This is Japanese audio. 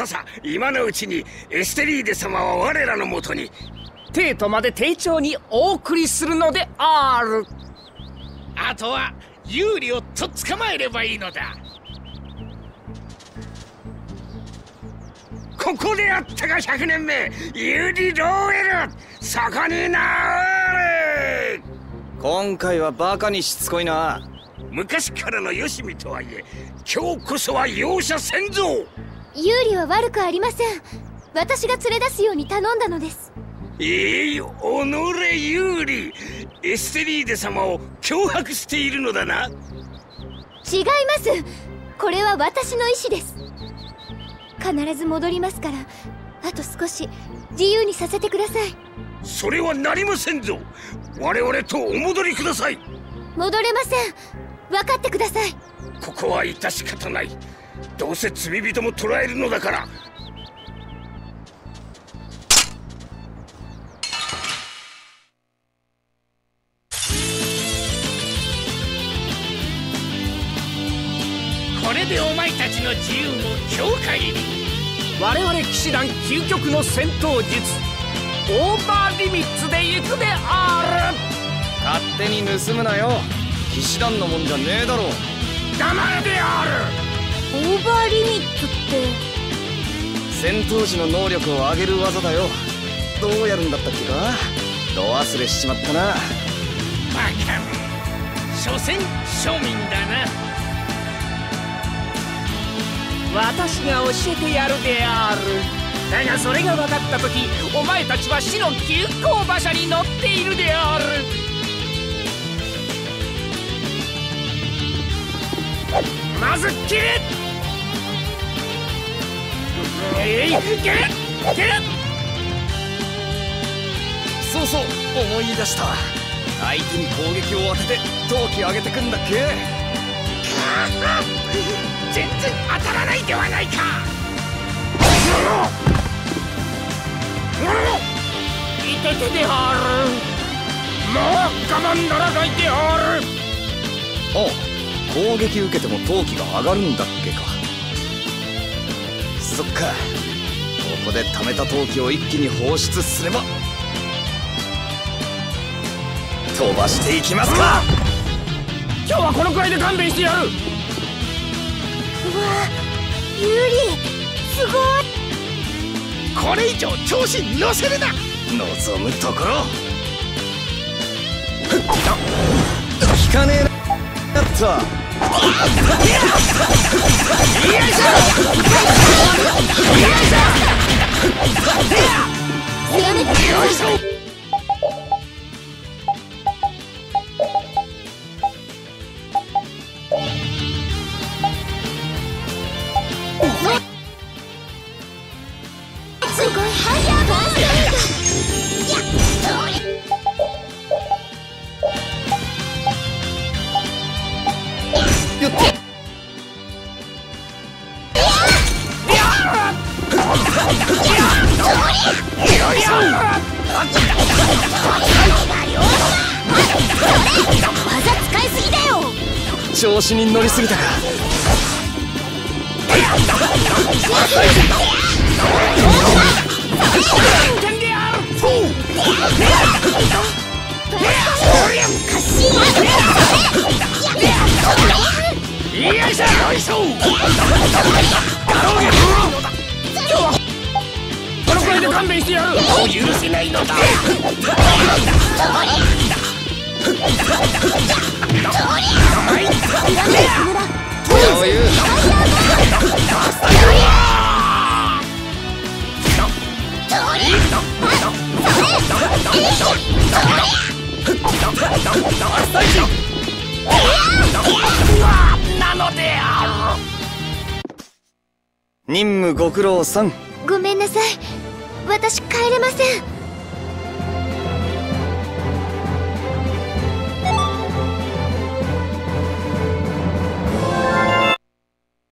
ささ今のうちにエステリーデ様は我らのもとにテートまで丁重にお送りするのである。あとは有利をとっ捕まえればいいのだ。ここであったが100年目有利ローエルそこになれ。今回はバカにしつこいな。昔からのよしみとはいえ今日こそは容赦せんぞ有利は悪くありません。私が連れ出すように頼んだのです。ええー、おのれ有利。エステリーデ様を脅迫しているのだな。違います。これは私の意思です。必ず戻りますから。あと少し自由にさせてください。それはなりませんぞ。我々とお戻りください。戻れません。分かってください。ここは致し方ないどうせ罪人も捕らえるのだから。これでお前たちの自由も強化入り。我々騎士団究極の戦闘術オーバーリミッツで行くである。勝手に盗むなよ。騎士団のもんじゃねえだろ。黙れであるオーバーリミッツって。戦闘時の能力を上げる技だよ。どうやるんだったっけか？ど忘れしちまったな。バカ所詮庶民だな。私が教えてやるである。だがそれが分かった時お前たちは死の急行馬車に乗っているである。まず切れ！えい切れ切れそうそう思い出した。相手に攻撃を当てて陶器上げてくんだっけ？全然当たらないではないか。いててである。もう我慢ならないである。ああ攻撃受けても陶器が上がるんだっけか。そっか。ここで貯めた陶器を一気に放出すれば飛ばしていきますか。今日はこのくらいで勘弁してやる。うわユーリすごい。これ以上調子に乗せるな。望むところ。聞かねえな。やった。よい調子に乗りすぎたか。このくらいで勘弁してやる。許せないのだ。任務ご苦労さんごめんなさい私帰れません。